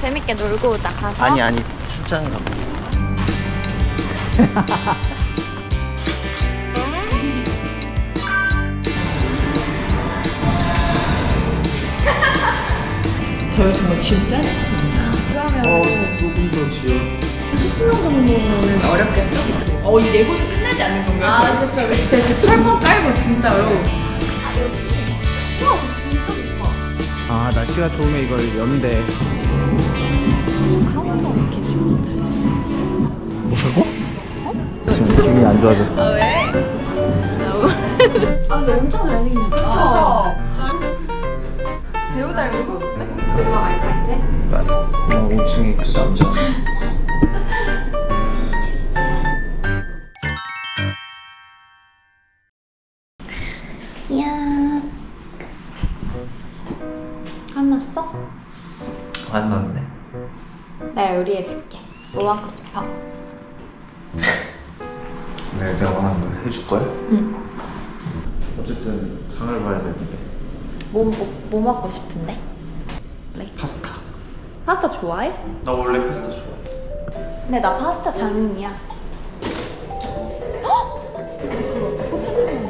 재밌게 놀고 오자 가서. 아니 아니 출장 가. 저희 정말 진짜 했습니다. 그러면 조금 더 지어. 70명 정도는 어렵겠어? 어, 이 레고도 끝나지 않는 건가요? 아, 그쵸, 그쵸. 진짜 철판 깔고 진짜로. 아 날씨가 좋으면 이걸 연대. 카운터 계시면 잘생겨. 뭐라고? 지금 기분이 안 좋아졌어. 왜? 아 근데 엄청 잘생기셨다. 그쵸. 배우 닮고. 올라갈까 이제? 어, 5층에 그 남자. 이야. 화났어? 안 났네. 나 요리해줄게. 뭐 먹고 싶어? 네, 내가 원하는 걸 해줄 거야? 응. 어쨌든 장을 봐야 되는데. 뭐, 뭐, 뭐 먹고 싶은데? 파스타. 파스타 좋아해? 나 원래 파스타 좋아해. 근데 나 파스타 장인이야.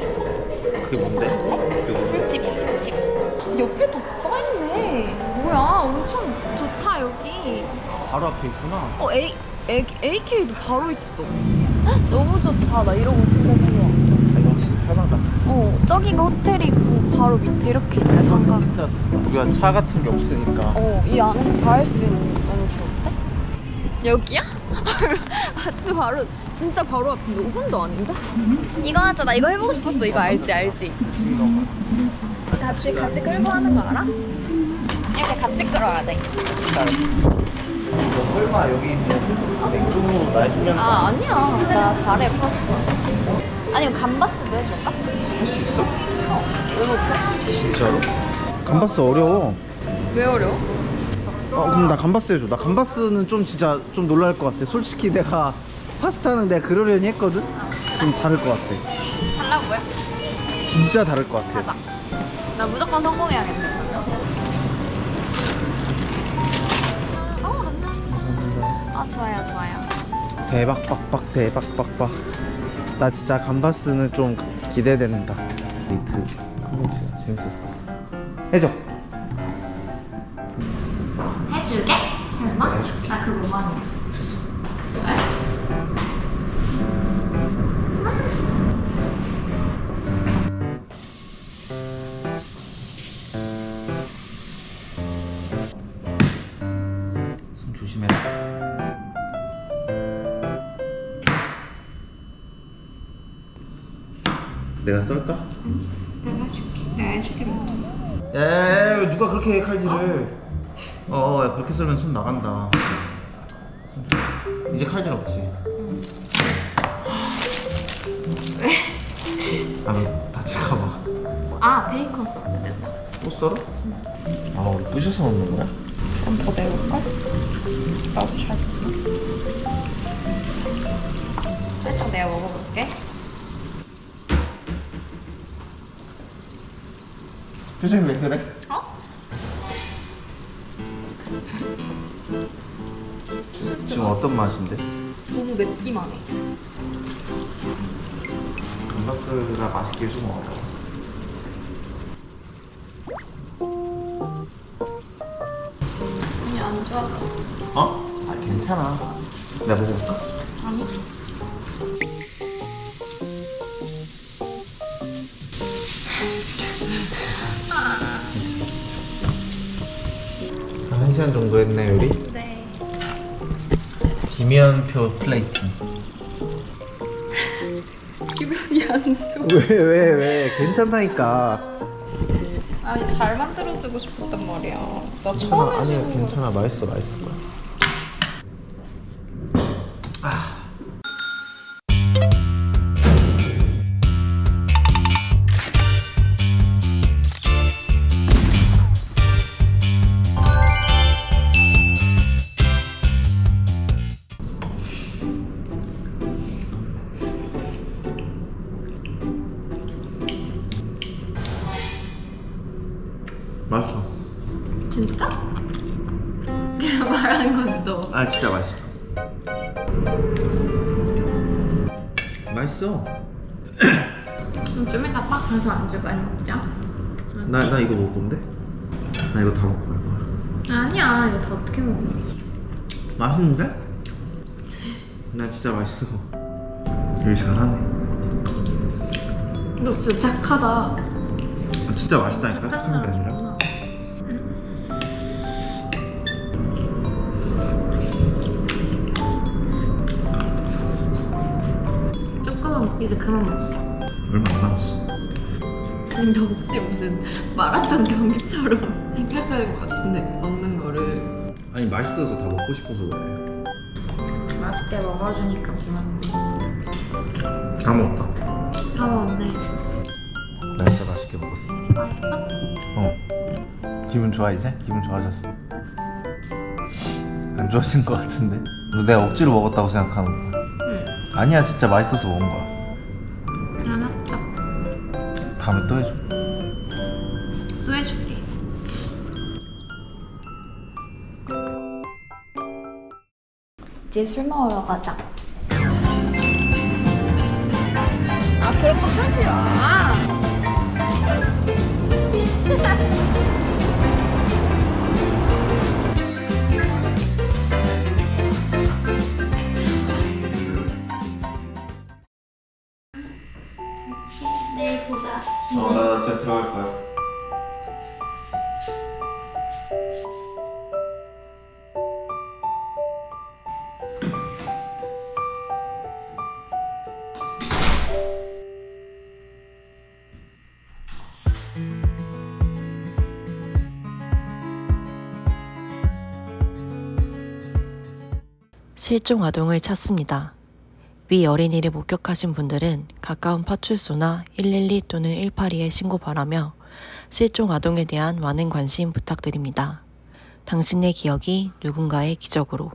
있어. 그게 뭔데? 술집이야 술집. 옆에도 바로 앞에 있구나. 어 A, A AK도 바로 있어. 헉, 너무 좋다. 나 이러고 보고. 아, 이거 확실히 편하다. 어 저기가 호텔이고 바로 밑에 이렇게 있네 상가. 진짜 우리가 차 같은 게 없으니까. 어 이 안에서 다 할 수 있는 게 너무 좋은데? 여기야? 아트 바로 진짜 바로 앞인데 5분도 아닌데? 이거 하자 나 이거 해보고 싶었어 이거 알지 알지? 같이 같이 끌고 하는 거 알아? 이렇게 같이 끌어야 돼. 너 설마 여기 있는 맥주 나중에 아 아니야 나 잘해 파스타. 아니면 감바스도 해줄까? 할 수 있어? 왜 못해? 진짜로? 감바스 어려워. 왜 어려워? 어 그럼 나 감바스 해줘. 나 감바스는 좀 진짜 좀 놀랄 것 같아. 솔직히 내가 파스타는 내가 그러려니 했거든. 좀 다를 것 같아. 달라고 해? 진짜 다를 것 같아. 하자. 나 무조건 성공해야겠네. 아, 좋아요, 좋아요. 대박 빡빡 대박 빡빡. 나 진짜 감바스는 좀 기대된다. 데이트 컨텐츠가 재밌었을 것 같아. 해줘. 해줄게? 설마? 해줄게. 나 그거 뭐 하냐? 내가 썰까? 내가 해줄게. 내가 해줄게, 먼저. 야, 누가 그렇게 해 칼질을? 어, 야 그렇게 썰면 손 나간다. 손 조심. 이제 칼질 없지? 왜? 아너 다칠까 봐. 아, 베이컨 써야 된다. 또 썰어? 아, 우리 부셔서 넣는 거야? 좀더 매울까? 나도 잘 살짝 내가 먹어볼게. 표정이 왜 그래? 어? 지- 지금 어떤 맛인데? 너무 맵기만 해. 감바스가 맛있게 좀 어려워. 아니, 안 좋아졌어. 어? 아 괜찮아. 내가 먹어볼까? 아니. 한 시간 정도 했네 요리. 네. 김연표 플레이팅. 기분이 안 좋아. 왜 왜 왜? 괜찮다니까. 아니, 잘 만들어주고 싶었단 말이야. 나 괜찮아 처음 아니야 해주는 거 괜찮아 맛있어 맛있을 거야. 맛있어. 진짜? 그냥 말하는 거지 너. 아 진짜 맛있어 맛있어 그럼 좀 이따 빡 가서 안주 많이 먹자. 나, 나 이거 먹을 건데? 나 이거 다 먹고 갈 거야 아니야 이거 다 어떻게 먹어? 맛있는데? 나 진짜 맛있어 여기 잘하네 너 진짜 착하다. 아, 진짜 맛있다니까 착한 게 아니라 이제 그만 먹자. 얼마 안 남았어 너 혹시 무슨 마라톤 경기처럼 생각하는 것 같은데 먹는 거를 아니 맛있어서 다 먹고 싶어서 그래 맛있게 먹어주니까 고맙네. 다 먹었다 다 먹었네. 나 진짜 맛있게 먹었어 맛있어? 어 기분 좋아 이제? 기분 좋아졌어 안 좋아진 것 같은데 너 내가 억지로 먹었다고 생각하는 거야 응. 아니야 진짜 맛있어서 먹은 거야. 다음에 또 해줘 또 해줄게. 이제 술 먹으러 가자. 아 그런 거 하지 마. 실종 아동을 찾습니다. 위 어린이를 목격하신 분들은 가까운 파출소나 112 또는 182에 신고 바라며 실종 아동에 대한 많은 관심 부탁드립니다. 당신의 기억이 누군가의 기적으로.